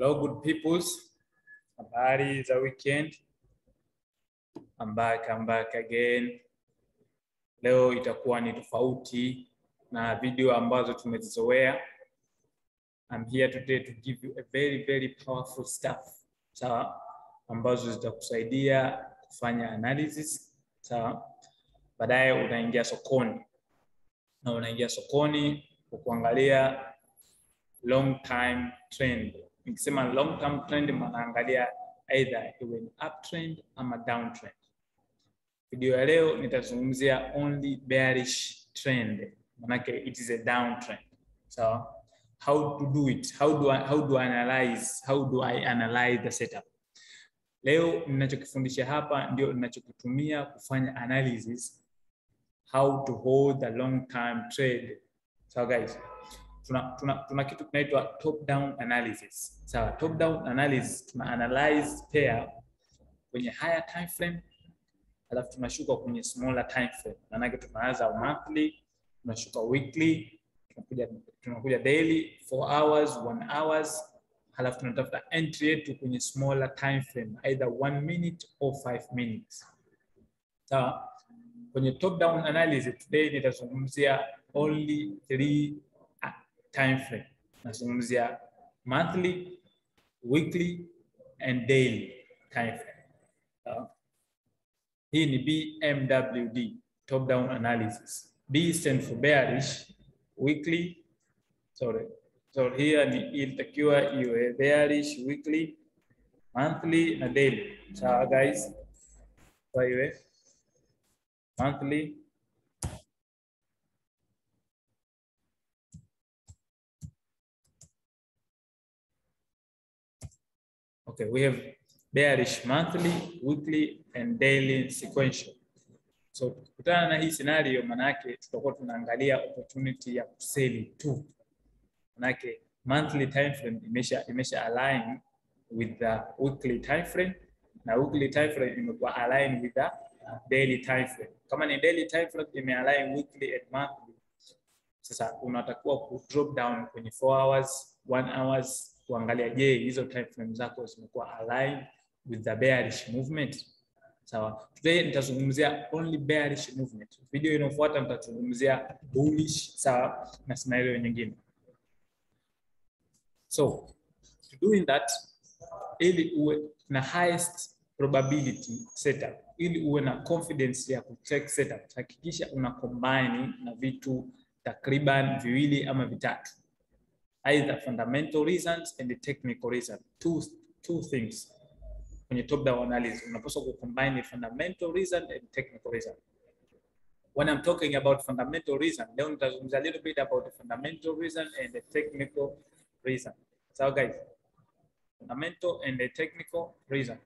Hello, good peoples. Habari za weekend. I'm back, I'm back again. Leo itakuwa ni tofauti na video ambazo tumezizoea. I'm here today to give you a very very powerful stuff. Sawa? Ambazo zitakusaidia kufanya analysis. Sawa? Baadaye unaingia sokoni. Na unaingia sokoni kwa kuangalia long time trend. Nikisema long term trend, mnaangalia either iwe ni uptrend ama downtrend. Video ya leo nitazungumzia only bearish trend, manake it is a downtrend. So how to do it? How do I, how do I analyze? How do I analyze the setup? Leo ninachokifundisha hapa ndio ninachokitumia kufanya analysis how to hold the long term trade. So guys, tuna, tuna, tuna kitu kinaitwa top down analysis. Sawa, top down analysis tuna analyze pair kwenye higher time frame alafu tunashuka kwenye smaller time frame. Maanake tunaanza monthly, tunashuka weekly, tunakuja tunakuja daily 4 hours, 1 hours, halafu tunatafuta entry yetu kwenye smaller time frame either 1 minute or 5 minutes. Sawa, kwenye top down analysis today nitazungumzia only three time frame. Nazungumzia monthly, weekly and daily time frame. Uh, hii ni BMWD, top down analysis. B stand for bearish, weekly, sorry. So here ni ilitakiwa iwe bearish, weekly, monthly na daily. Sawa guys? Kwa iwe monthly, Okay, we have bearish monthly, weekly and daily sequential. So tukikutana na hii scenario, manake tutakuwa tunaangalia opportunity ya kuseli tu, manake monthly time frame imesha imesha align with the weekly time frame na weekly time frame imekuwa align with the daily time frame. Kama ni daily time frame ime align weekly and monthly, sasa unatakiwa ku drop down kwenye 4 hours, 1 hours kuangalia je, hizo time frame zako zimekuwa align with the bearish movement. Sawa. Today nitazungumzia only bearish movement. Video inayofuata nitazungumzia bullish sawa na scenario nyingine. So, to doing that ili uwe na highest probability setup, ili uwe na confidence ya kucheck setup, hakikisha una combine na vitu takriban viwili ama vitatu either fundamental reasons and the technical reason. Two, two things. Kwenye top down analysis, unapaswa ku combine the fundamental reason and technical reason. When I'm talking about fundamental reason, leo nitazungumza a little bit about the fundamental reason and the technical reason. So guys, fundamental and the technical reason.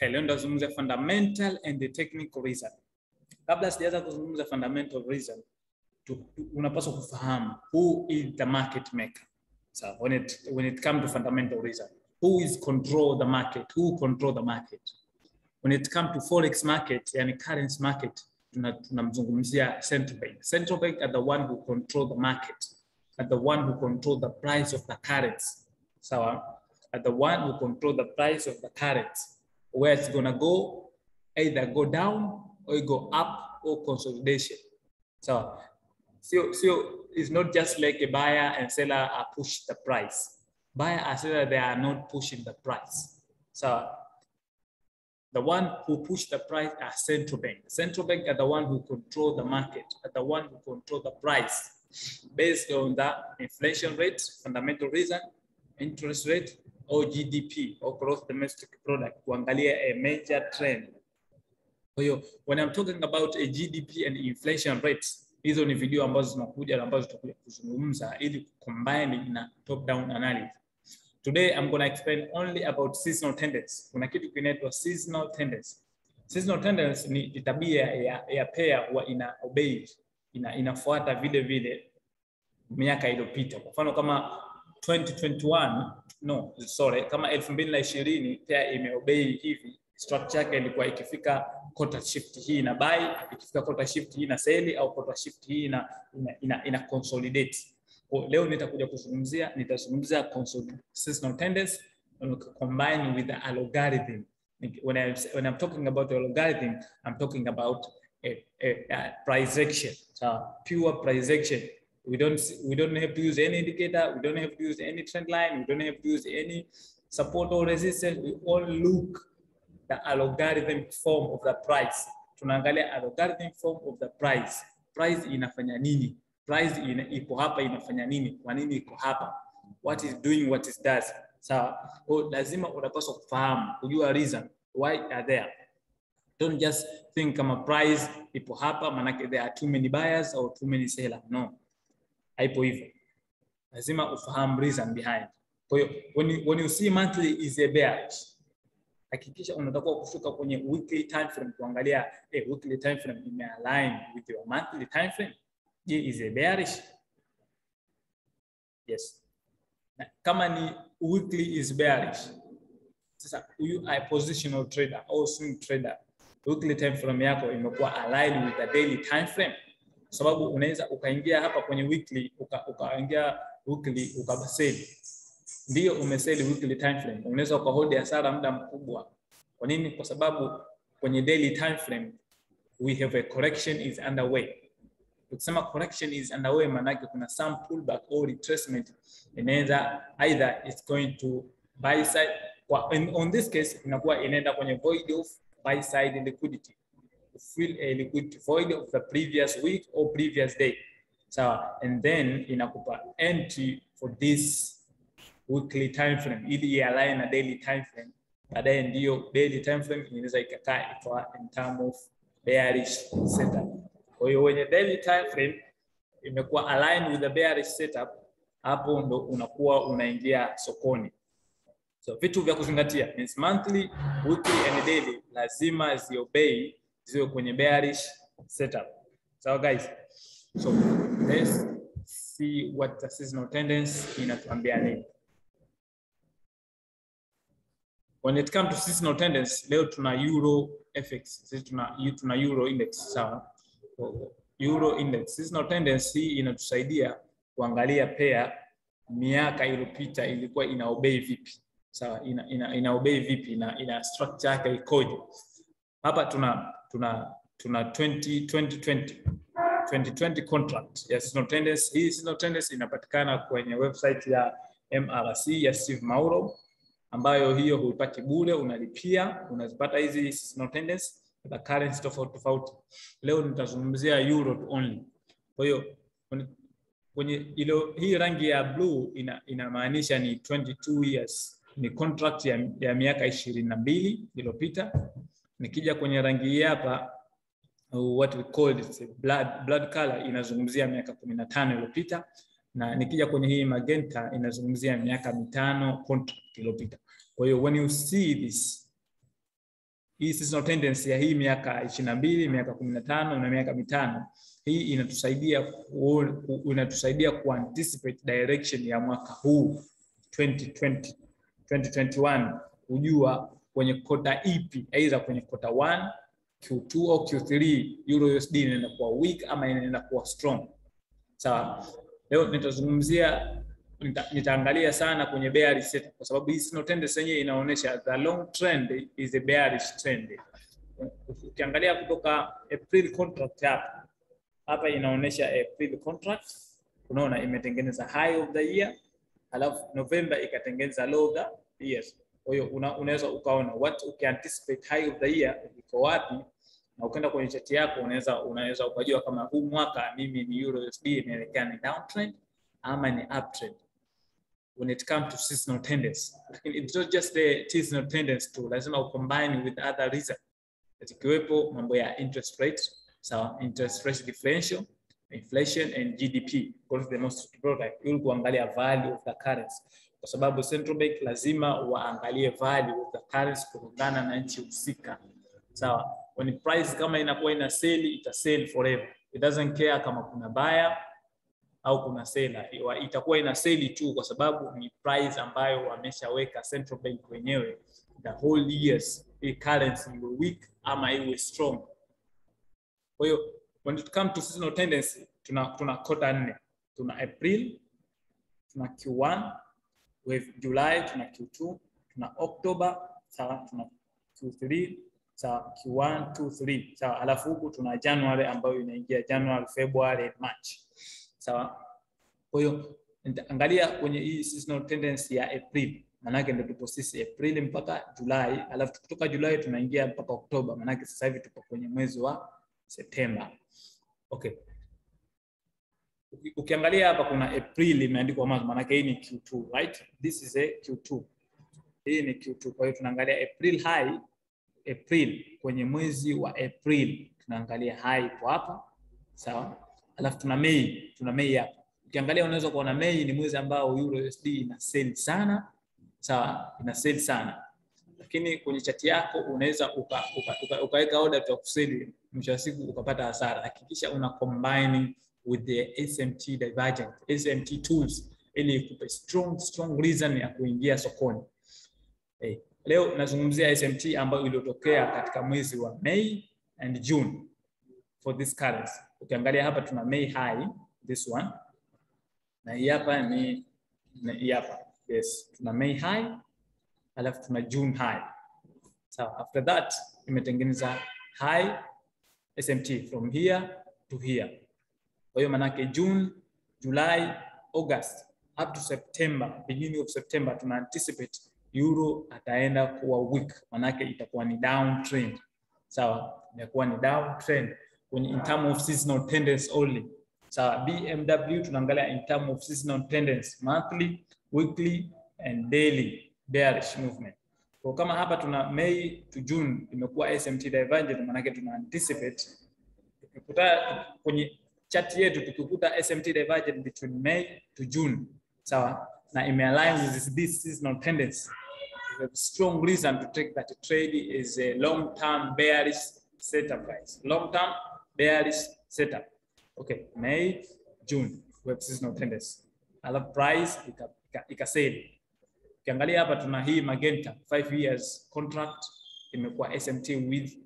Leo ndazungumza fundamental and the technical reason. Kabla sijaanza kuzungumza fundamental reason, unapaswa kufahamu who is the market maker. So when it when it comes to fundamental reason, who is control the market? Who control the market? When it comes to forex market, yani currency market, tunamzungumzia central bank. Central bank are the one who control the market, are the one who control the price of the currency. Sawa? Are the one who control the price of the currency where it's gonna go, either go down or go up or consolidation. So, so, so it's not just like a buyer and seller are push the price. Buyer and seller, they are not pushing the price. So the one who push the price are central bank. Central bank are the one who control the market, are the one who control the price based on the inflation rate, fundamental reason, interest rate, or GDP au gross domestic product kuangalia a major trend. Kwa hiyo when I'm talking about a GDP and inflation rates, hizo ni video ambazo zinakuja na ambazo tutakuja kuzungumza ili combine na top down analysis. Today I'm going to explain only about seasonal tendency. Kuna kitu kinaitwa seasonal tendency. Seasonal tendency ni tabia ya, ya pair huwa ina obey, ina, inafuata vile vile miaka iliyopita. Kwa mfano kama 2021 no sorry, kama 2020 pia imeobei hivi, structure yake ilikuwa ikifika quarter shift hii na buy, ikifika quarter shift hii na sell au quarter shift hii na ina, ina, ina consolidate. Kwa leo nitakuja kuzungumzia nitazungumzia seasonal tendency combined with the algorithm. When I when I'm talking about the algorithm, I'm talking about a, a, a price action. So pure price action. We don't we don't have to use any indicator. We don't have to use any trend line. We don't have to use any support or resistance. We all look the algorithm form of the price. Tunaangalia algorithm form of the price. Price inafanya nini? Price ina, iko hapa inafanya nini? Kwa nini iko hapa? What is doing what it does? Sawa. So, lazima unapaswa kufahamu kujua reason why are there. Don't just think kama price ipo hapa manake there are too many buyers or too many sellers. No. Haipo hivyo. Lazima ufahamu reason behind. Kwa hiyo when you, when you see monthly is a bearish hakikisha unatakiwa kushuka kwenye weekly time frame kuangalia eh, weekly time frame imealign with your monthly time frame. Je, is a bearish? Yes. Na, kama ni weekly is bearish. Sasa huyu a positional trader au swing trader, weekly time frame yako imekuwa align with the daily time frame, sababu unaweza ukaingia hapa kwenye weekly ukaingia uka weekly ukabaseli, ndio umeseli weekly time frame, unaweza ukahold hasara muda mkubwa. Kwa nini? Kwa sababu kwenye daily time frame we have a correction is underway. Ukisema correction is underway, maanake kuna some pullback or retracement inaweza either it's going to buy side kwa, on this case inakuwa inaenda kwenye void of buy side liquidity fill a liquid void of the previous week or previous day so, and then inakupa entry for this weekly time frame ili ialign na daily time frame. Baadaye ndio daily time frame inaweza ikakaa ikawa in term of bearish setup. Kwa hiyo wenye daily time frame imekuwa align with the bearish setup, hapo ndo unakuwa unaingia sokoni. So vitu vya kuzingatia means monthly, weekly and daily lazima ziobey ziwe kwenye bearish setup. So guys, so let's see what the seasonal tendency inatuambia nini. When it comes to seasonal tendency, leo tuna Euro FX, sisi tuna, tuna Euro index sawa. Euro index seasonal tendency inatusaidia kuangalia pair miaka iliyopita ilikuwa ina obey vipi, sawa, ina, ina, ina obey vipi, ina, ina structure yake ikoje. Hapa tuna tuna tuna 20 2020 2020 contract ya seasonal tendency. Hii seasonal tendency inapatikana kwenye website ya MRC ya Steve Mauro ambayo hiyo huipati bure, unalipia, unazipata hizi seasonal tendency za currency tofauti tofauti. Leo nitazungumzia euro only. Kwa hiyo kwenye ilo hii rangi ya blue ina, inamaanisha ni 22 years, ni contract ya, ya miaka ishirini na mbili iliyopita. Nikija kwenye rangi hii hapa what we call it blood, blood color inazungumzia miaka kumi na tano iliyopita na nikija kwenye hii magenta inazungumzia miaka mitano contract iliyopita. Kwa hiyo when you see this hii seasonal tendency ya hii miaka ishirini na mbili miaka kumi na tano na miaka mitano hii inatusaidia inatusaidia ku anticipate direction ya mwaka huu 2020 2021 kujua kwenye kota ipi, aidha kwenye kota 1 Q2 au Q3 Euro USD inaenda kuwa weak ama inaenda kuwa strong. Sawa. Leo nitazungumzia nita, nitaangalia sana kwenye bearish setup kwa sababu hii sino tendency yenyewe inaonyesha the long trend is a bearish trend. Ukiangalia kutoka April contract hapa hapa inaonyesha April contract, unaona imetengeneza high of the year, alafu November ikatengeneza low of the year. Kwa hiyo una, unaweza ukaona what ukianticipate high of the year iko wapi, na ukienda kwenye chati yako unaweza unaweza ukajua kama huu mwaka mimi ni Euro USD inaelekea ni downtrend ama ni uptrend. When it comes to seasonal tendency. It's not just the seasonal tendency tu, lazima ucombine with other reason, zikiwepo mambo ya interest rate, sawa, interest rate differential, inflation and GDP, because the most important ili kuangalia value of the currency kwa sababu central bank lazima waangalie value of the currency kulingana na nchi husika. Sawa, when price kama inakuwa ina sell ita sell forever, it doesn't care kama kuna buyer au kuna seller, itakuwa ina sell tu kwa sababu ni price ambayo wameshaweka central bank wenyewe the whole years, hii currency iwe weak ama iwe strong. Kwa hiyo when it come to seasonal tendency, tuna tuna kota nne, tuna April, tuna Q1, have July, tuna Q2, tuna October, sawa, tuna Q3, sawa, Q1, 2, 3, sawa, alafu huku tuna January ambayo inaingia January, February, March, sawa. Kwa hiyo angalia kwenye hii seasonal tendency ya April, manake ndio tupo sisi April mpaka Julai, alafu kutoka Julai tunaingia mpaka Oktoba, manake sasa hivi tupo kwenye mwezi wa Septemba. Okay. Ukiangalia hapa kuna April imeandikwa mwanzo, maana hii ni Q2, right? This is a Q2. Hii ni Q2. Kwa hiyo tunaangalia April high, April kwenye mwezi wa April tunaangalia high ipo hapa. Sawa? Alafu tuna Mei, tuna Mei hapa. Ukiangalia unaweza kuona Mei ni mwezi ambao Euro USD ina sell sana. Sawa? Ina sell sana. Lakini kwenye chati yako unaweza ukaweka uka, uka, uka order ya kuseli mwisho wa siku ukapata hasara. Hakikisha una combine with the SMT divergent, SMT tools ili ikupe strong strong reason ya kuingia sokoni. Hey, leo nazungumzia SMT ambayo iliyotokea katika mwezi wa May and June for this currency. Ukiangalia hapa tuna May high this one na hii hapa ni na hii hapa yes, tuna May high alafu tuna June high. So after that imetengeneza high SMT from here to here. Kwa hiyo manake June, July, August up to September, beginning of September tuna anticipate euro ataenda kuwa weak, manake itakuwa ni down trend. Sawa, itakuwa ni down trend kwenye in term of seasonal tendency only. Sawa, BMW tunaangalia in term of seasonal tendency monthly, weekly and daily bearish movement. Kwa kama hapa tuna May to June imekuwa SMT divergent, manake tuna anticipate tukikuta kwenye chart yetu tukikuta SMT divergent between May to June. Sawa, na imealign with this seasonal tendency, have strong reason to take that trade is a long term bearish setup guys, long term bearish setup. Okay, May June we have seasonal tendency, alafu price ika, ika, ika sell. Ukiangalia hapa tuna hii magenta 5 years contract imekuwa SMT with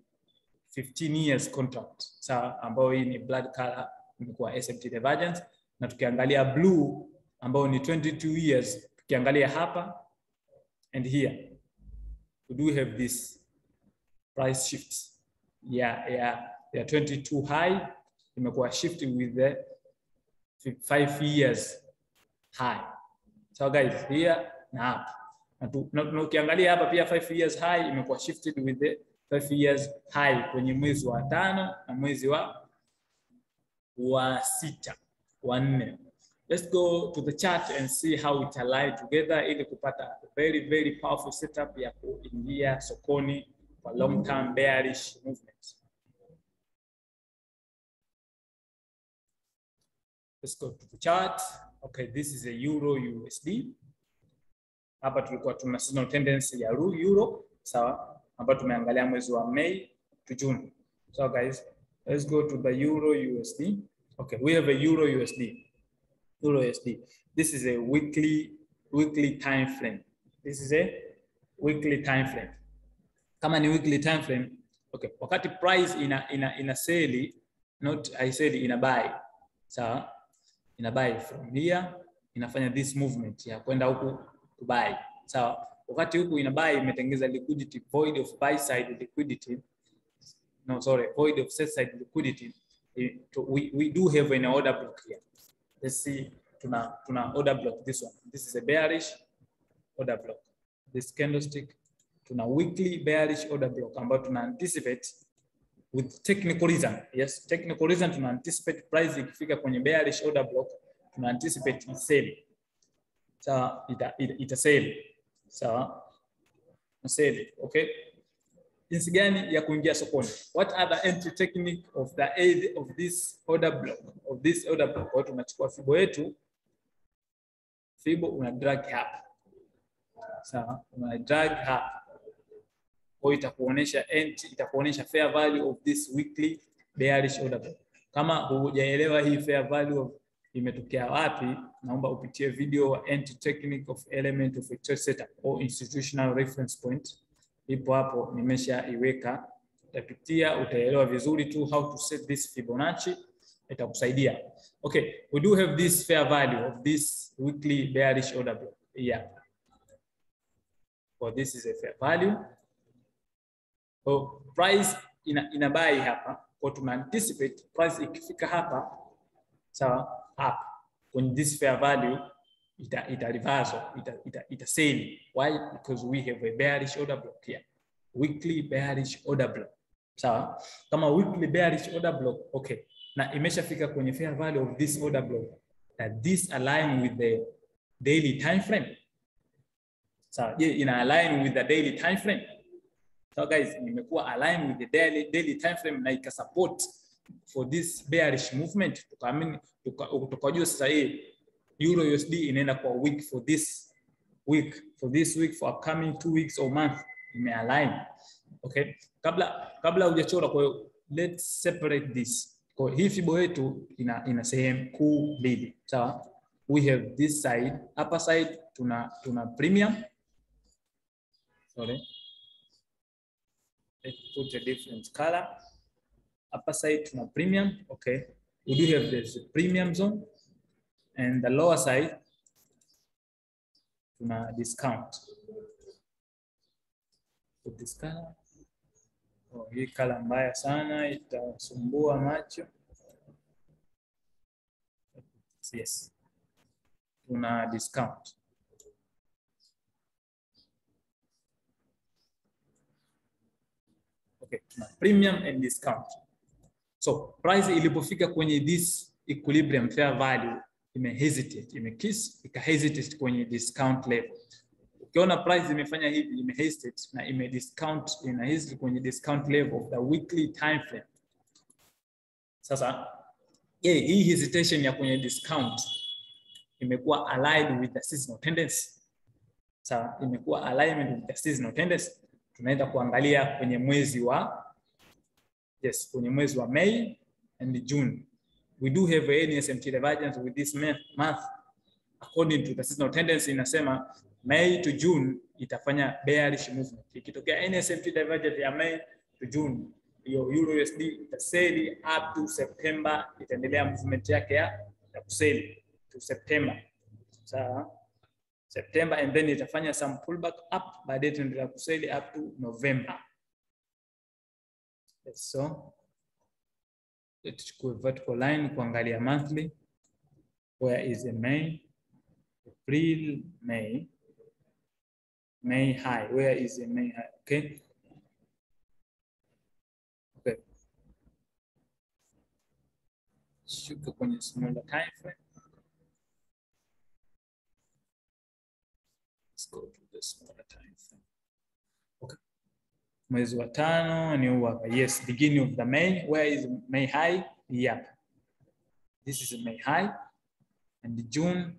15 years contract. Sawa, ambayo hii ni blood color imekuwa SMT divergence, na tukiangalia blue ambayo ni 22 years, tukiangalia hapa and here we do have this price shift ya ya ya 22 high. Imekuwa shift with the 5 years high. So guys, here na hapa na ukiangalia hapa pia 5 years high imekuwa shifted with the 5 years high kwenye mwezi wa tano na mwezi wa wa sita wa nne. Let's go to the chat and see how it align together ili kupata very very powerful setup ya kuingia sokoni kwa long term bearish movement. Let's go to the chart. Okay, this is a euro USD. Hapa tulikuwa tuna seasonal tendency ya euro, sawa, ambayo tumeangalia mwezi wa May to June. So guys, let's go to the euro USD. Okay, we have a euro USD. Euro USD. This is a weekly weekly time frame. This is a weekly time frame. Kama ni weekly time frame, okay, wakati price ina ina ina sell, not I said ina buy. Sawa? Ina buy from here, inafanya this movement ya kwenda huku to buy. Sawa? Wakati huku ina buy imetengeza liquidity void of buy side liquidity. No, sorry, void of sell side liquidity. We, we do have an order block here. Let's see, tuna, tuna order block this one. This is a bearish order block. This candlestick, tuna weekly bearish order block ambayo tuna anticipate with technical reason. Yes, technical reason tuna anticipate price ikifika kwenye bearish order block, tuna anticipate sell. Sawa, ita, ita, ita sell. Sawa, sell, okay? Jinsi gani ya kuingia sokoni. What are the entry technique of the aid of this order block of this order block? Kwa tunachukua fibo yetu, fibo una drag hapa, sawa, una drag hapa, kwa itakuonesha entry, itakuonesha fair value of this weekly bearish order block. Kama hujaelewa hii fair value of imetokea wapi, naomba upitie video wa entry technique of element of a trade setup or institutional reference point, ipo hapo, nimeshaiweka. Utapitia utaelewa vizuri tu how to set this Fibonacci, itakusaidia. Okay, we do have this fair value of this weekly bearish order block. Yeah. for this is a fair value. So price ina, ina buy hapa. Kwa tuna anticipate price ikifika hapa sawa, hapa when this fair value ita, ita reverse ita, ita, ita sell. Why? Because we have a bearish order block here. Weekly bearish order block. Sawa? Kama weekly bearish order block, okay. Na imeshafika kwenye fair value of this order block. That this align with the daily time frame. Sawa, je, ina align with the daily time frame? So guys, nimekuwa align with the daily, daily time frame na ika support for this bearish movement. Tukaamini tukajua sasa hii Euro USD inaenda kwa week for this week for this week for upcoming two weeks or month imealign. Okay, kabla kabla hujachora, kwa hiyo let's separate this. Kwa hii fibo yetu ina ina sehemu kuu mbili, sawa? We have this side, upper side tuna tuna premium sorry let's put a different color upper side tuna premium okay we do have this premium zone and the lower side tuna discount. Discount oh, hii kala mbaya sana itasumbua macho. Yes. Tuna discount. Okay, tuna premium and discount. So price ilipofika kwenye this equilibrium fair value ime imekiss ime kiss, ika hesitate kwenye discount level. Ukiona price imefanya hivi, ime hesitate na ime discount, ina hesitate kwenye discount level of the weekly time frame. Sasa yeah, hii hesitation ya kwenye discount imekuwa aligned with the seasonal tendency? Sawa, imekuwa alignment with the seasonal tendency tunaenda kuangalia kwenye mwezi wa yes, kwenye mwezi wa May and June. We do have a NSMT divergence with this month according to the seasonal tendency, inasema May to June itafanya bearish movement. Ikitokea NSMT divergence ya May to June, hiyo Euro USD itaseli up to September, itaendelea movement yake ya ya kuseli to September. Sawa? September and then itafanya some pullback up, baadaye itaendelea kuseli up to November. Yes, so tuchukue vertical line kuangalia monthly. Where is a May? April, May. May high. Where is a May high? Okay. Okay. Shuka kwenye smaller time frame. Let's go to the smaller. Mwezi wa tano ni huu. Yes, beginning of the May. Where is May high? Yep. This is May high. And June,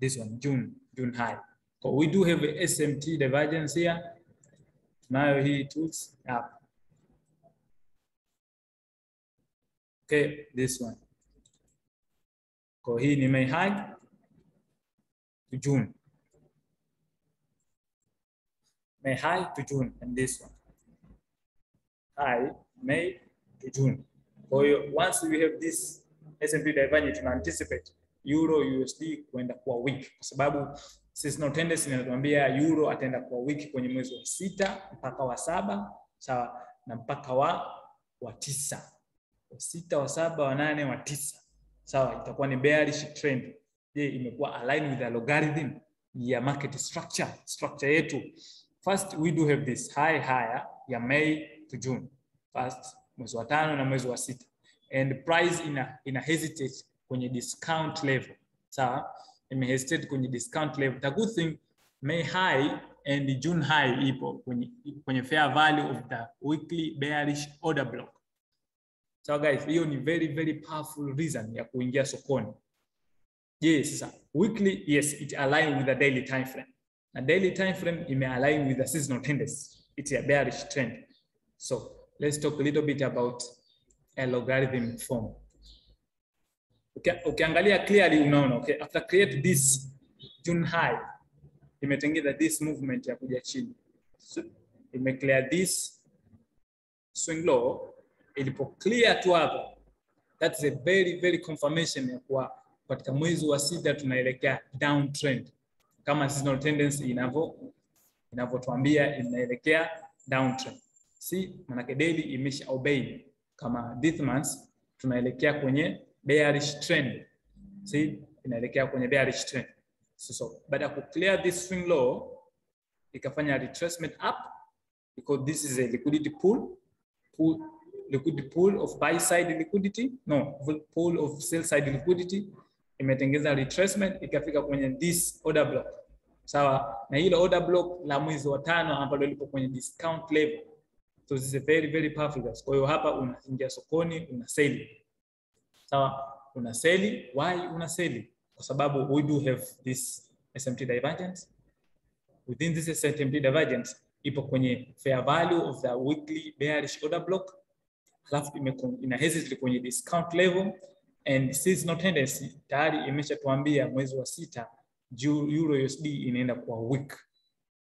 this one, June, June high. So we do have a SMT divergence here. Tunayo hii tools hapa. Okay, this one. Hii ni May high to June. May high to June and this one. High May to June. Kwa hiyo once we have this S&P divergence tuna anticipate euro USD kuenda kuwa weak. Kwa sababu seasonal tendency inatuambia euro ataenda kuwa weak kwenye mwezi wa sita mpaka wa saba sawa na mpaka wa wa tisa. Wa sita wa saba wa nane wa tisa. Sawa itakuwa ni bearish trend. Je imekuwa align with the logarithm ya market structure structure yetu first we do have this high higher ya May to June. First mwezi wa tano na mwezi wa sita. And price ina, ina hesitate kwenye discount level. Sawa ime hesitate kwenye discount level. The good thing May high and June high ipo kwenye, kwenye fair value of the weekly bearish order block. So guys hiyo ni very very powerful reason ya kuingia sokoni. Je sasa weekly yes it align with the daily time frame na daily time frame it may align with the seasonal tendency. It's a bearish trend. So let's talk a little bit about a logarithm form. Okay, ukiangalia clearly unaona okay, after create this June high imetengeza this movement ya kuja chini. So, ime clear this swing low ilipo clear tu hapo that's a very very confirmation ya kuwa katika mwezi wa sita tunaelekea downtrend kama seasonal tendency inavyo inavyotuambia inaelekea downtrend. Si manake daily imesha obey kama this month tunaelekea kwenye bearish trend. Si inaelekea kwenye bearish trend. So, so baada ya ku clear this swing low ikafanya retracement up because this is a liquidity pool, pool liquidity pool of buy side liquidity no pool of sell side liquidity imetengeza retracement ikafika kwenye this order block. Sawa? Na hilo order block la mwezi wa tano ambalo lipo kwenye discount level. So this is very very powerful kwa hiyo hapa unaingia sokoni una sell. Sawa? Una sell. Why una sell? Kwa sababu we do have this SMT divergence. Within this SMT divergence ipo kwenye fair value of the weekly bearish order block. Alafu ina hesitate kwenye discount level and seasonal tendency tayari imeshatuambia mwezi wa sita euro USD inaenda kuwa weak.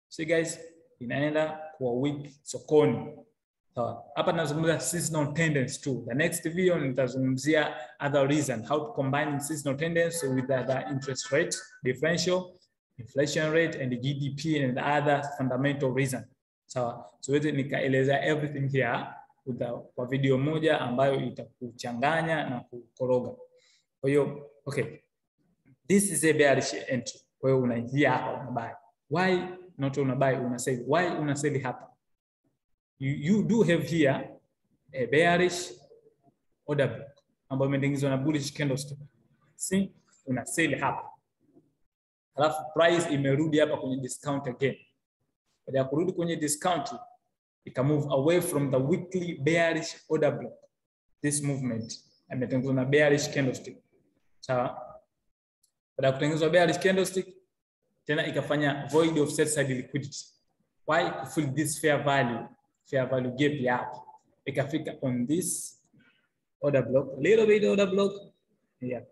So guys, inaenda kuwa weak sokoni. Sawa. Hapa tunazungumzia seasonal tendency too. The next video nitazungumzia other reason how to combine seasonal tendency with the, the interest rate differential, inflation rate and GDP and the other fundamental reason. Sawa. So wewe nikaeleza everything here Uta, kwa video moja ambayo itakuchanganya na kukoroga. Kwa hiyo okay, this is a bearish entry. Kwa hiyo unaingia hapa unabai. Why not unabai, buy una sell? Why una sell hapa? You, you do have here a bearish order book ambayo imetengenezwa na bullish candlestick. See, una sell hapa. Alafu price imerudi hapa kwenye discount again. Baada ya kurudi kwenye discount ika move away from the weekly bearish order block. This movement imetengenezwa na bearish candlestick. Sawa? Baada ya kutengenezwa bearish candlestick tena ikafanya void of sell side liquidity. Why? Fill this fair value, fair value gap ya hapo. Ikafika on this order block, little bit order block. Yeah.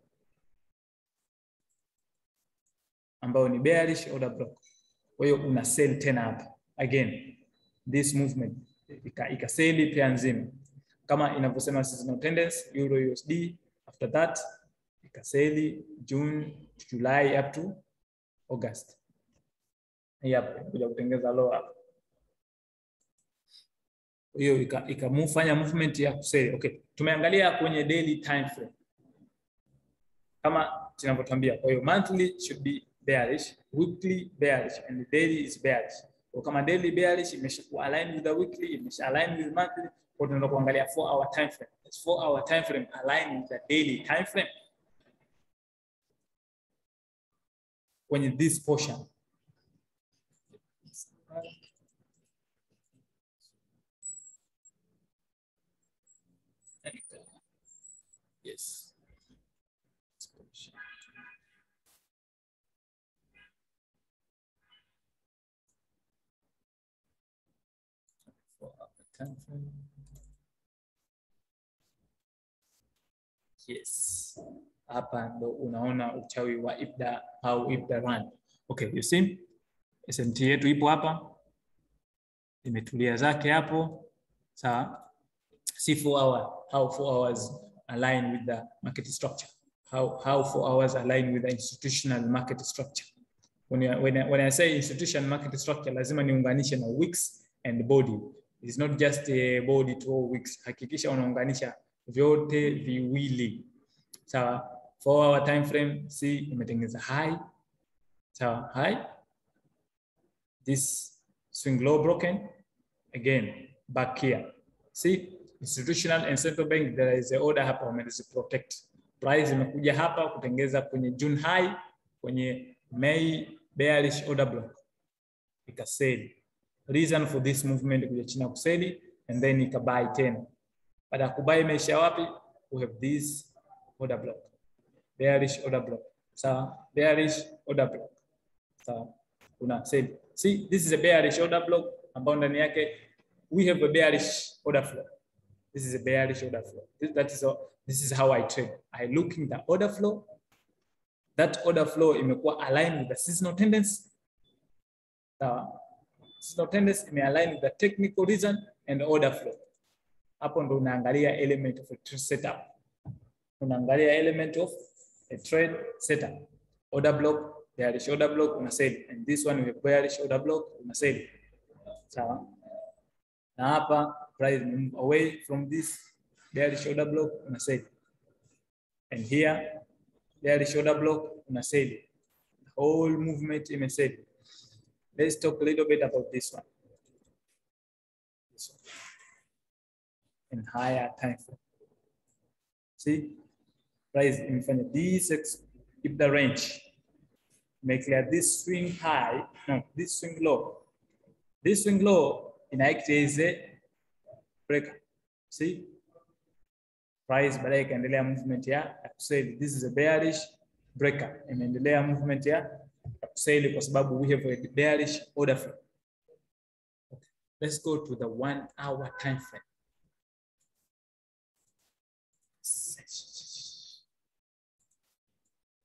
Ambao ni bearish order block. Kwa hiyo una sell tena hapa. Again, this movement. Ikaseli ika pia nzima kama inavyosema seasonal tendency euro USD after that ikaseli June to July up to August. Yep, kuja kutengeza low up hiyo ikamufanya ika movement ya kuseli okay tumeangalia kwenye daily time frame. Kama tunavyotambia kwa hiyo monthly should be bearish weekly bearish and daily is bearish kwa kama daily bearish imeshakuwa align with the weekly, imesha align with monthly, kwa tunaenda kuangalia 4 hour time frame. That's 4 hour time frame align with the daily time frame. Kwenye this portion. Yes. Yes. Hapa ndo unaona uchawi wa IBDA au IBDA run. Okay, you see? SMT yetu ipo hapa. Imetulia zake hapo. Sawa? See 4 hour, how four hours align with the market structure. How how four hours align with the institutional market structure. When, you, when, I, when I say institutional market structure lazima niunganishe na weeks and body It's not just a body all weeks. Hakikisha unaunganisha vyote viwili. Sawa? 4 hour time frame see, imetengeneza high. Sawa? High. This swing low broken. Again, back here. See? Institutional and central bank there is a order hapa wamezi protect. Price imekuja hapa kutengeza kwenye June high kwenye May bearish order block. Ikaseli reason for this movement kuja chini kuseli and then ikabuy tena. Baada ya kubuy imeisha wapi? We have this order block. Bearish order block. Sawa? Bearish order block. Sawa? una sell. See, this is a bearish order block ambao ndani yake we have a bearish order flow. This is a bearish order flow. This, that is all, this is how I trade. I look in the order flow. That order flow imekuwa aligned with the seasonal tendency. Sawa? Seasonal tendency ime align with the technical reason and order flow. Hapo ndo unaangalia element of a trade setup. Unaangalia element of a trade setup. Order block, bearish order block una sell and this one we bearish order block una sell. Sawa? Na hapa price move away from this bearish order block una sell. And here bearish order block una sell. Whole movement ime sell. Let's talk a little bit about this one. This one. In higher time frame. See, price imefanya this if the range make clear this swing high, no, this swing low. This swing low in act eh? is a breaker. See, price baadaye ikaendelea movement ya ya kuseli. This is a bearish breaker. Imeendelea movement ya kuseli kwa sababu we have a bearish order flow. Okay. Let's go to the one hour time frame.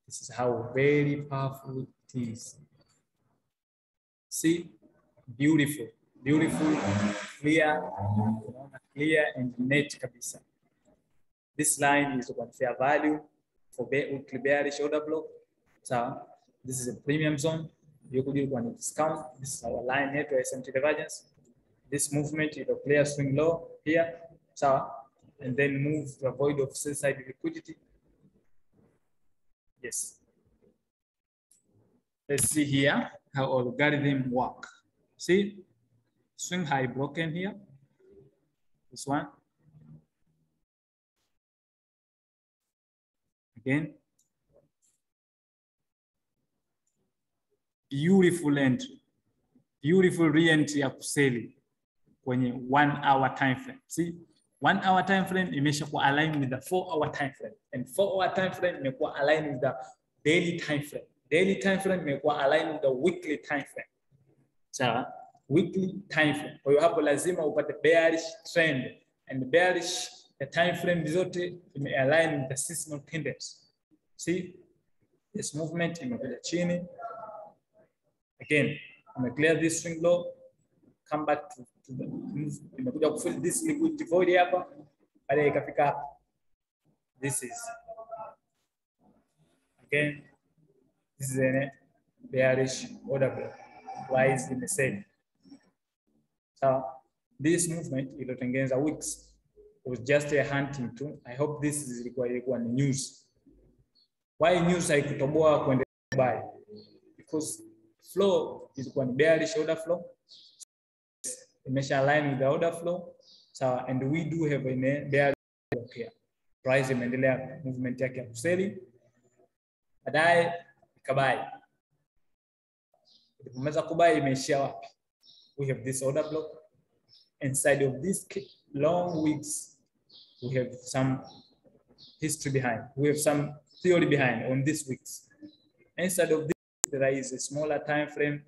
This is how very powerful it is. See, beautiful, beautiful, clear, clear and net kabisa. This line is one fair value for bearish order block. So this is a premium zone. You could do one discount. This is our line here to SMT divergence. This movement is a clear swing low here. So and then move to avoid of sell side liquidity. Yes. Let's see here how algorithm work. See, swing high broken here. This one. Again. Beautiful entry. Beautiful re-entry ya kuseli kwenye one hour time frame. See, one hour time frame imesha kuwa aligned with the four hour time frame and four hour time frame imekuwa aligned with the daily time frame. Daily time frame imekuwa aligned with the weekly time frame. Sawa? Weekly time frame. Kwa hiyo hapo lazima upate bearish trend and bearish the time frame zote ime align with the seasonal tendency. See? This movement imekuja chini. Again, I'm going to clear this string low, come back to, to the imekuja kufill this liquidity void hapa, baadaye ikafika. This is again, this is a bearish order block. Why is the same? So this movement iliyotengeneza wicks was just a hunting tool. I hope this is ilikuwa ilikuwa ni news. Why news haikutoboa kuendelea buy? Because flow ilikuwa ni bearish order flow. Imesha align with the order flow. Sawa, and we do have a bearish here. Price imeendelea movement yake ya kuseli. Baadaye ikabai. Ilipomaliza kubai imeishia wapi? We have this order block. Inside of this long weeks, we have some history behind. We have some theory behind on these weeks. Inside of this, there is a smaller time frame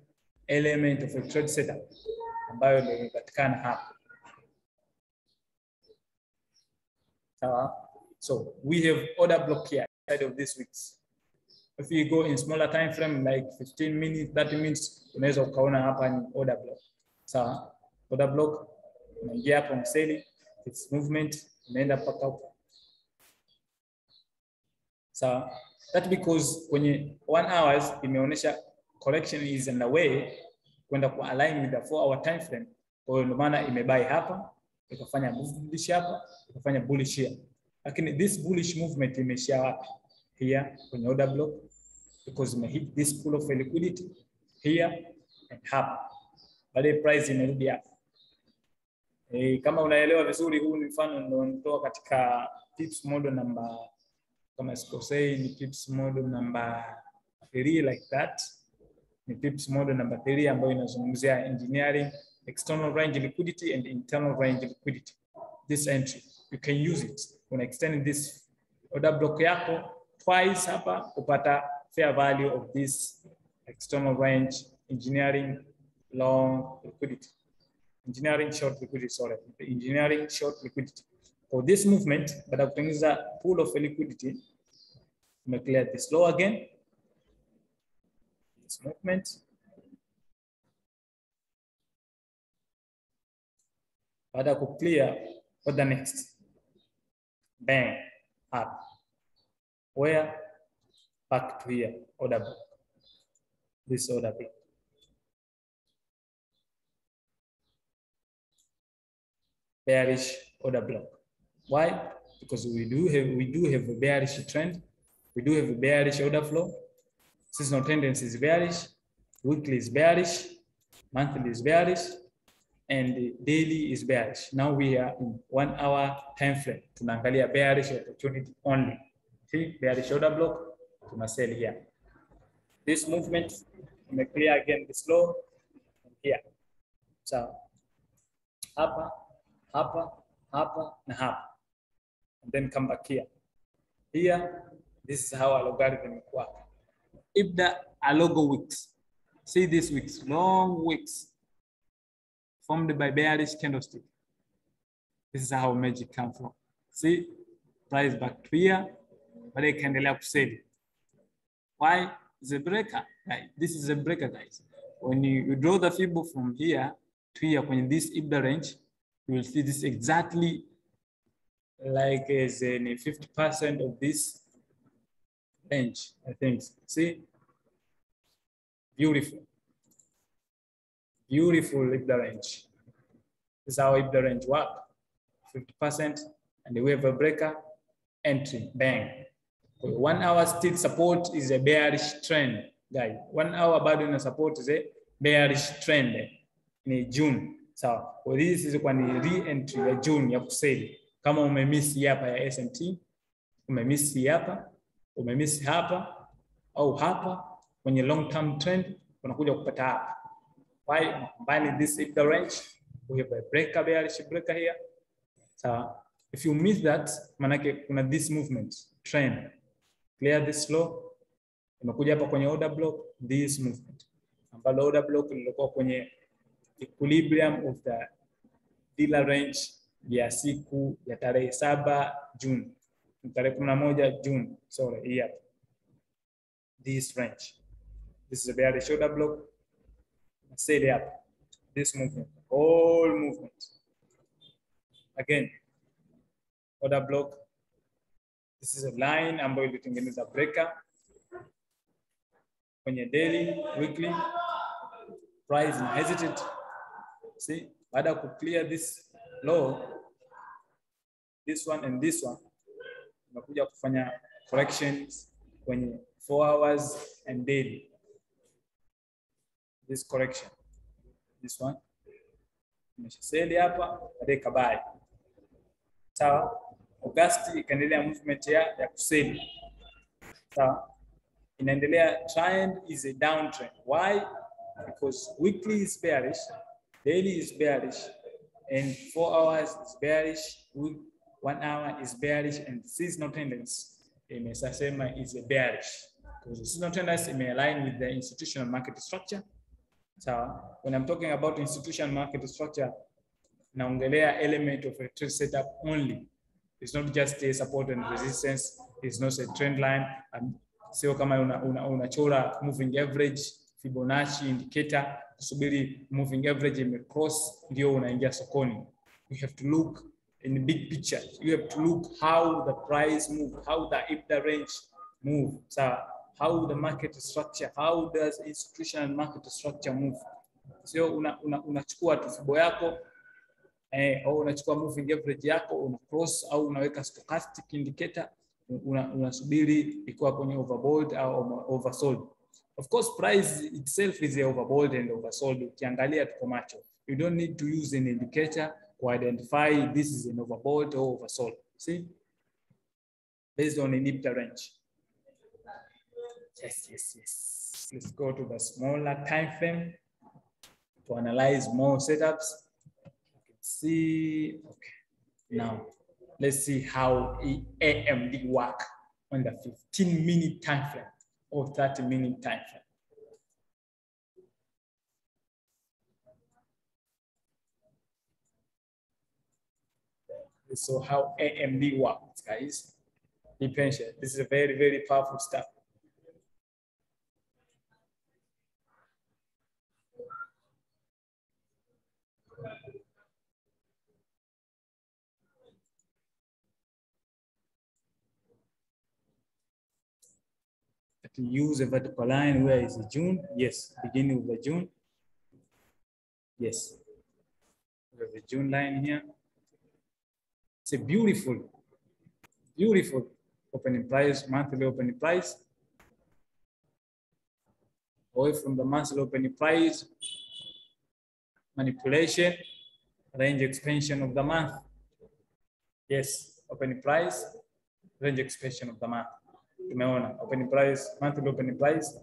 element of a trade setup ambayo ndio imepatikana hapa. Sawa? So we have order block here inside of these weeks. If you go in smaller time frame like 15 minutes, 30 minutes, unaweza ukaona hapa ni order block. Sawa? Order block unaingia hapo mseli, its movement inaenda mpaka huko. Sawa? That because kwenye one hours imeonyesha collection is underway kwenda ku align with the four hour time frame. Kwa hiyo ndio maana imebai hapa, ikafanya bullish hapa, ikafanya bullish here. Lakini this bullish movement imeishia wapi? Here kwenye order block because ime hit this pool of liquidity here and hapa. Baadaye price imerudi hapa. E, kama unaelewa vizuri, huu ni mfano ndio nitoa katika tips model namba kama sikosei ni pips model namba 3 like that. Ni pips model namba 3 ambayo inazungumzia engineering external range liquidity and internal range liquidity. This entry you can use it. Una extend this order block yako twice hapa kupata fair value of this external range engineering long liquidity. Engineering short liquidity, sorry. Engineering short liquidity. For this movement, baada ya kutengeneza pool of liquidity, tume clear this low again. This movement. Baada ya kuclear, what the next? Bang, up. Where? Back to here, order book. This order book. Bearish order block. Why? Because we do have we do have a bearish trend. We do have a bearish order flow. Seasonal tendency is bearish. Weekly is bearish. Monthly is bearish. And daily is bearish. Now we are in one hour time frame. To Tunaangalia bearish opportunity only. See bearish order block. Tuna sell here. This movement, we clear again this low here. So hapa, hapa, hapa, na hapa. And then come back here. Here, this is how our logarithm work. If the a logo wicks, see these wicks, long wicks formed by bearish candlestick. This is how magic come from. See, price back to here, baadaye ikaendelea kuseli. Why? It's a breaker, right? This is a breaker, guys. When you, you draw the fibro from here to here, when this IBDA range, you will see this exactly like as in 50% of this range, I think. See? Beautiful. Beautiful IBDA range. This is how IBDA range work. 50%, and we have a breaker, entry, bang. One hour still support is a bearish trend, guys. One hour bado support is a bearish trend. in June. So, Kwa this is when re-entry ya June ya kuseli. Kama umemisi hapa ya SMT, umemisi hapa, umemisi hapa au hapa kwenye long term trend unakuja kupata hapa. Why? Combine this if the range, we have a breaker, bearish breaker here. So If you miss that, manake kuna this movement trend clear this low, imekuja hapa kwenye order block, this movement ambalo order block lilikuwa kwenye equilibrium of the dealer range ya siku ya tarehe saba June, tarehe kumi na moja June, sorry, hii hapa. This range, this is a bearish shoulder block, Set it up this movement, all movement. Again. Order block. This is a line ambayo ilitengeneza breaker. Kwenye daily, weekly. Price and hesitate. See, baada ya kuclear this low, this one and this one, unakuja kufanya corrections kwenye 4 hours and daily. This correction. This one. Imeshaseli hapa, baadaye kabai. Sawa? August ikaendelea movement ya, ya kuseli. Sawa? Inaendelea trend is a downtrend. Why? Because weekly is bearish, daily is bearish, and four hours is bearish, one hour is bearish, and seasonal tendency imesasema is a bearish. Because seasonal tendency may align with the institutional market structure. So When I'm talking about institutional market structure, naongelea element of a trade setup only. It's not just a support and resistance. It's not a trend line. Um, sio kama unachora una, una moving average, Fibonacci indicator, kusubiri moving average imecross ndio unaingia sokoni. You have to look in the big picture. You have to look how the price move, how the IBDA range move. So how the market structure, how does institutional market structure move. Sio unachukua una, una tu fibo yako eh, au unachukua moving average yako una cross au unaweka stochastic indicator unasubiri una ikiwa kwenye overbought au oversold. Of course price itself is overbought and oversold. You don't need to use an indicator to identify this is an overbought or oversold. See, based on an IBDA range. Yes, yes, yes. Let's go to the smaller time frame to analyze more setups see, okay, now let's see how AMD work on the 15 minute time frame or 30 minute time frame. So how AMD works, guys. Depension. This is a very, very powerful stuff. To use a vertical line, where is it? June? Yes, beginning of the June. Yes, a June line here. It's a beautiful, beautiful opening price, monthly opening price. Away from the monthly opening price, manipulation, range expansion of the month. Yes, opening price, range expansion of the month. Tumeona open price, monthly open price,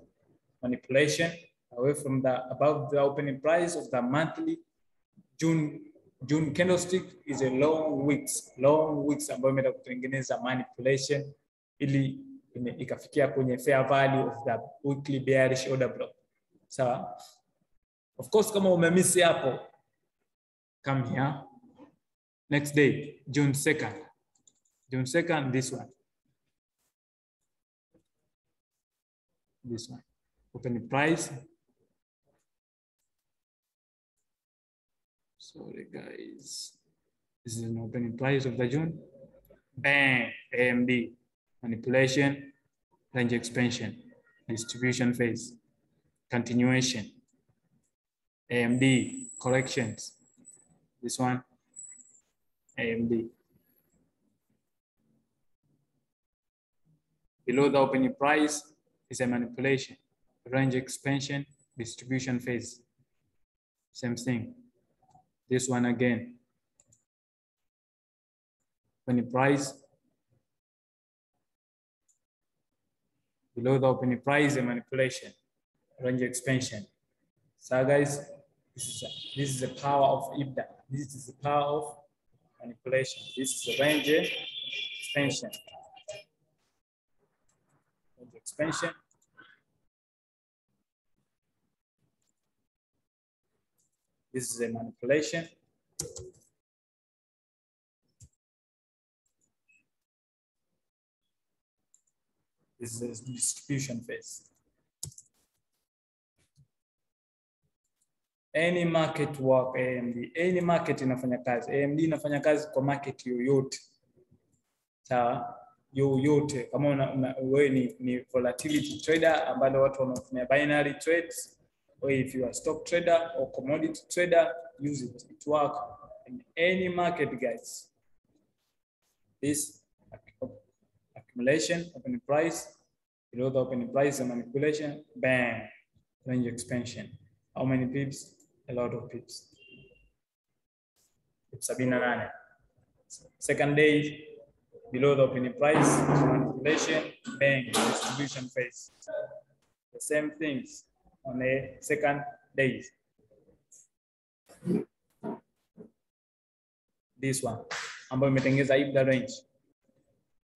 manipulation away from the above the opening price of the monthly June June candlestick is a long weeks, long weeks ambayo imeenda kutengeneza manipulation ili ikafikia kwenye fair value of the weekly bearish order block. Sawa? Of course kama umemisi hapo come here. Next day, June 2nd. June 2nd, this one. This one. Opening price Sorry, guys. This is an opening price of the June. Bang, AMD. Manipulation, range expansion, distribution phase, continuation, AMD, corrections. This one, AMD. Below the opening price is a manipulation, range expansion, distribution phase. Same thing. This one again. Opening price. Below the opening price, a manipulation, range expansion. So guys, this is, a, this is the power of IBDA. This is the power of manipulation. This is the range expansion. Expansion. This is a manipulation. This is distribution phase. Any market work AMD, any market inafanya kazi. AMD inafanya kazi kwa market yoyote. Yoyote. Kama una, una, wewe ni, ni volatility trader ambalo watu wanafanya binary trades or if you are stock trader or commodity trader, use it. It work in any market, guys. This accumulation, opening price, below the opening price, the manipulation, bang, range expansion. How many pips? A lot of pips. Sabini na. Second day, below the opening price, manipulation, bang, distribution phase. The same things on the second day. This one, ambayo imetengeza IBDA range.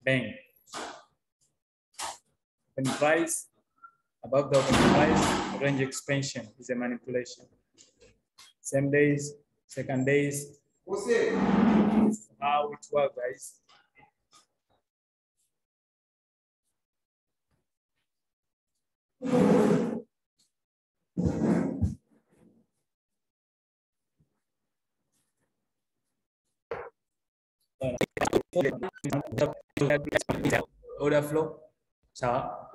Bang. Open price, above the open price, range expansion is a manipulation. Same days, second days. How it works, guys. Order flow sawa.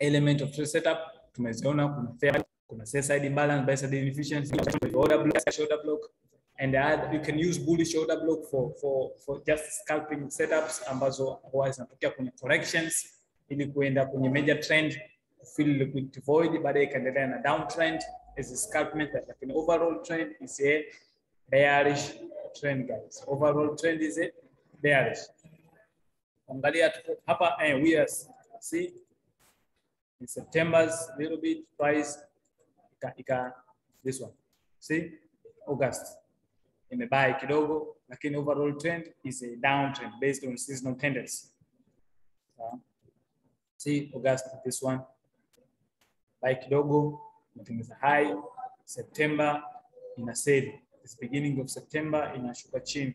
Element of trade setup tumeziona kuna fair kuna sell side imbalance buy side inefficiency order block shoulder block and add, you can use bullish shoulder block for for for just scalping setups ambazo huwa zinatokea kwenye corrections ili kuenda kwenye major trend fill liquidity void baadaye ikaendelea na downtrend. As a scalp method lakini overall trend is a bearish trend guys. Overall trend is a bearish. Angalia hapa eh, we are see in September's little bit price ika, ika this one. See August imebuy kidogo lakini overall trend is a downtrend based on seasonal tendency. Uh, see August this one buy kidogo. Imetengeneza high September ina sell this beginning of September inashuka chini.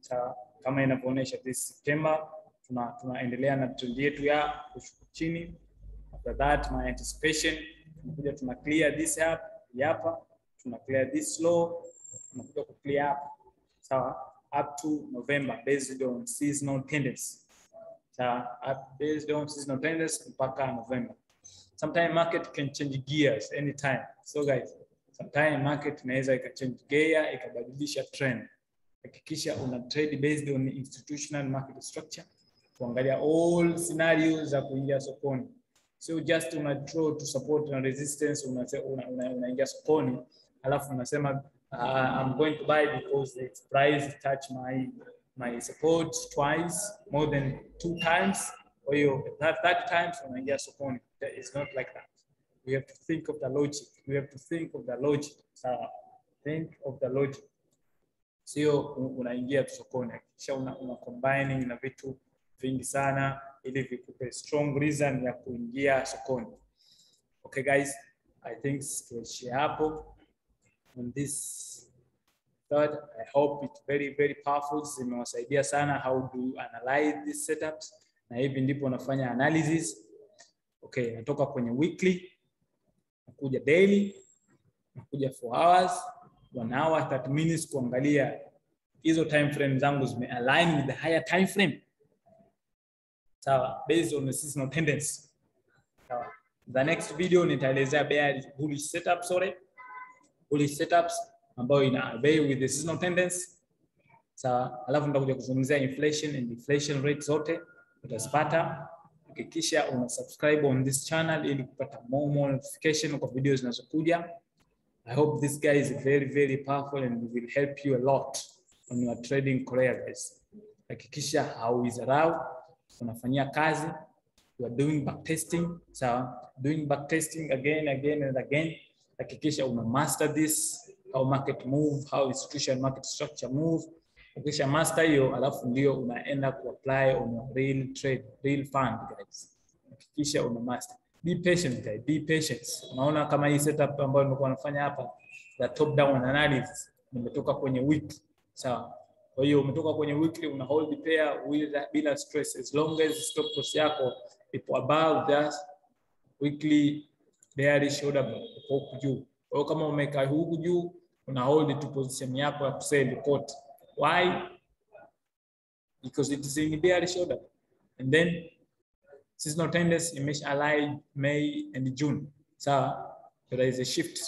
Sawa kama inavyoonyesha this September tuna tunaendelea na trend yetu ya kushuka chini. After that my anticipation tunakuja tuna clear this up hapa, tuna clear this low, tunakuja ku clear up. Sawa, up to November based on seasonal tendency sawa, up based on seasonal tendency mpaka November. Sometimes market can change gears anytime. So guys, sometimes market inaweza ikachange gear ikabadilisha trend. Hakikisha una trade based on institutional market structure, kuangalia all scenarios za kuingia sokoni. So just una draw to support na resistance, unaingia una, una, una sokoni alafu unasema uh, I'm going to buy because its price touch my my support twice more than two times. Kwa hiyo that, that times unaingia sokoni. It's not like that. We have to think of the logic. We have to think of the logic. Sawa, think of the logic. Sio unaingia sokoni, kisha una, una combining na vitu vingi sana ili vikupe strong reason ya kuingia sokoni. Okay guys, I think tuishie hapo on this third. I hope it's very very powerful. Zimewasaidia sana how to analyze these setups, na hivi ndipo nafanya analysis. Okay, natoka kwenye weekly nakuja daily nakuja 4 hours, 1 hour, 30 minutes kuangalia hizo time frame zangu zime align with the higher time frame. Sawa, based on the seasonal tendency. Sawa. The next video nitaelezea bearish bullish setup, sorry. Bullish setups ambayo ina obey with the seasonal tendency. Sawa, alafu nitakuja kuzungumzia inflation and deflation rate zote utazipata. Hakikisha una subscribe on this channel ili kupata more more notification kwa video zinazokuja. I hope this guy is very very powerful and will help you a lot on your trading career guys. Hakikisha hauizarau, unafanyia kazi, you are doing back testing, So, Doing back testing again again and again. Hakikisha una master this, how market move, how institutional market structure move. Ukisha master hiyo, alafu ndio unaenda kuapply on a real trade, real fund guys. Hakikisha una master. Be patient guys, be patient. Unaona kama hii setup ambayo nimekuwa nafanya hapa, the top down analysis, nimetoka kwenye week, sawa? Kwa hiyo umetoka kwenye weekly una hold pair bila, bila stress as long as stop loss yako ipo above that weekly bearish order block huku juu. Kwa hiyo kama umeka huku juu una hold tu position yako ya kusell kote. Why? Because it is in bearish order. And then seasonal tendency imesha align May and June. So there is a shift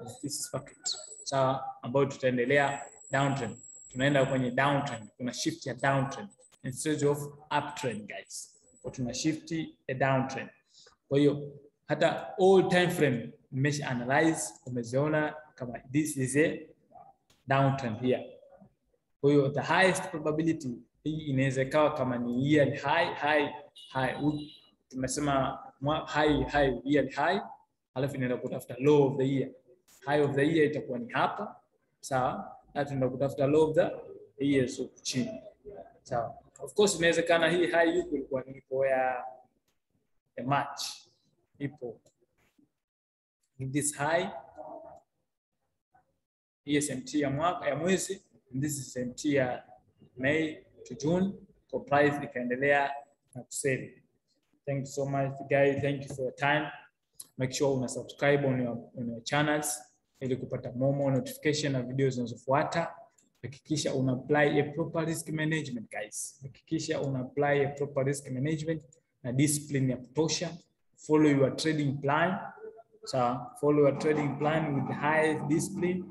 of this packet. Sawa? Ambayo tutaendelea downtrend tunaenda kwenye downtrend, kuna shift ya downtrend instead of uptrend guys. Kwa tuna shift a downtrend. Kwa hiyo hata all time frame mesh analyze, this is a downtrend here. Kwa hiyo the highest probability hii inaweza ikawa kama ni year high high high, tumesema high high year high, alafu inaenda kutafuta low of the year. High of the year itakuwa ni hapa, sawa na tunaenda kutafuta low of the year so chini. Sawa. Of course inawezekana hii high huku ilikuwa ni ipo ya ya March. Ipo in this high ESMT ya mwaka ya mwezi this is ya May to June kwa price ikaendelea na kuseli. Thank you so much guys. Thank you for your time. Make sure una subscribe on your, on your channels ili kupata more notification na video zinazofuata. Hakikisha una apply a proper risk management guys. Hakikisha una apply a proper risk management na discipline ya kutosha. Follow your trading plan. So, follow your trading plan with high discipline.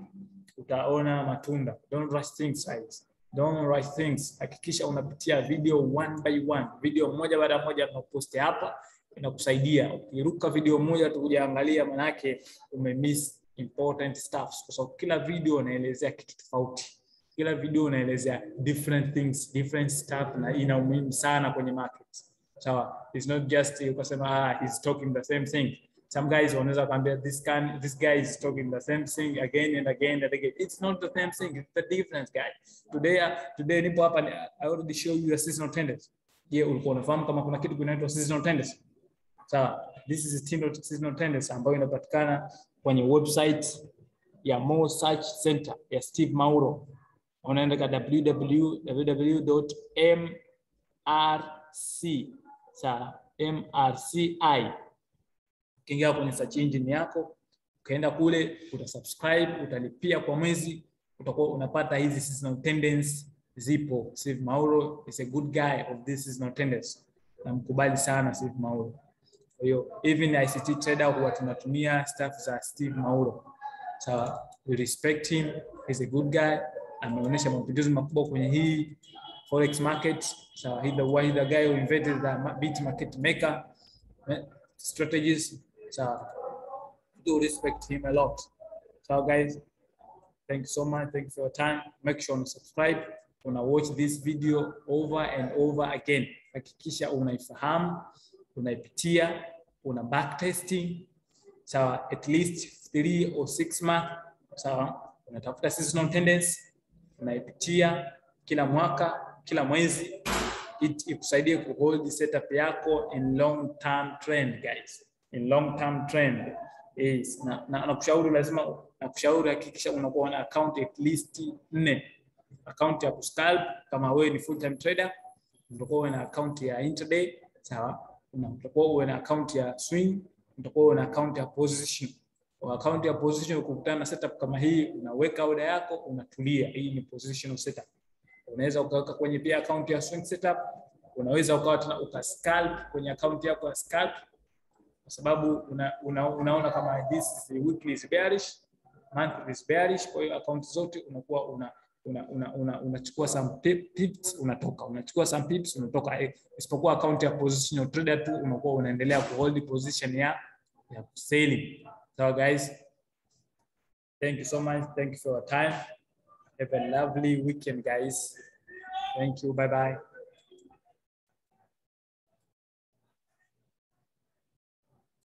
Utaona matunda. Don't rush things guys. Don't rush things. Hakikisha unapitia video one by one. Video moja baada ya moja tunaposti hapa inakusaidia. Ukiruka video moja tu kujaangalia manake umemiss important stuff, kwa sababu kila video inaelezea kitu tofauti. Kila video inaelezea different things, different stuff na ina umuhimu sana kwenye market. Sawa? so, It's not just ukasema ah, he's talking the same thing. Some guys wanaweza kuambia this can this guy is talking the same thing again and again and again. It's not the same thing, it's the difference guy. Today today nipo hapa I already show you a seasonal tendency. Je, ulikuwa unafahamu kama kuna kitu kinaitwa seasonal tendency? Sawa? This is a seasonal tendency ambayo inapatikana kwenye website ya Mo Search Center ya Steve Mauro. unaenda ka www.mrc sawa mrci ukiingia kwenye search engine yako ukaenda kule utasubscribe utalipia kwa mwezi utakuwa unapata hizi seasonal tendencies. Zipo Steve Mauro is a good guy of this seasonal tendencies. Namkubali sana Steve Mauro. Kwa hiyo even ICT trader huwa tunatumia staff za Steve Mauro. So, we respect him he's a good guy. Ameonyesha mapinduzi makubwa kwenye hii forex market. So he the one the guy who invented the bit market maker strategies so do respect him a lot. So guys. Thank you so much. Thank you for your time. Make sure you subscribe. Una watch this video over and over again. Hakikisha unaifahamu unaipitia una backtesting. Sawa at least three or six months. sawa unatafuta seasonal tendency unaipitia kila mwaka kila mwezi. It ikusaidie kuhold setup yako in long term trend guys in long term trend is na, na, kushauri lazima na kushauri hakikisha unakuwa na account at least nne. Account ya kuscalp kama wewe ni full time trader utakuwa uwe na account ya intraday sawa? Utakuwa uwe na account ya swing utakuwa uwe na account ya position. Kwa account ya position ukikutana na setup kama hii unaweka order yako unatulia. Hii ni positional setup. Unaweza ukaweka kwenye pia account ya swing setup unaweza ukawa tena ukascalp kwenye account yako ya scalp kwa sababu una, una, unaona kama this is weekly is bearish monthly is bearish kwa hiyo account zote unakuwa una una una una unachukua some pips unatoka. Unachukua some pips unatoka. Isipokuwa account ya positional trader tu unakuwa unaendelea kuhold position ya ya selling. So guys thank you so much. Thank you for your time. Have a lovely weekend guys. Thank you. Bye bye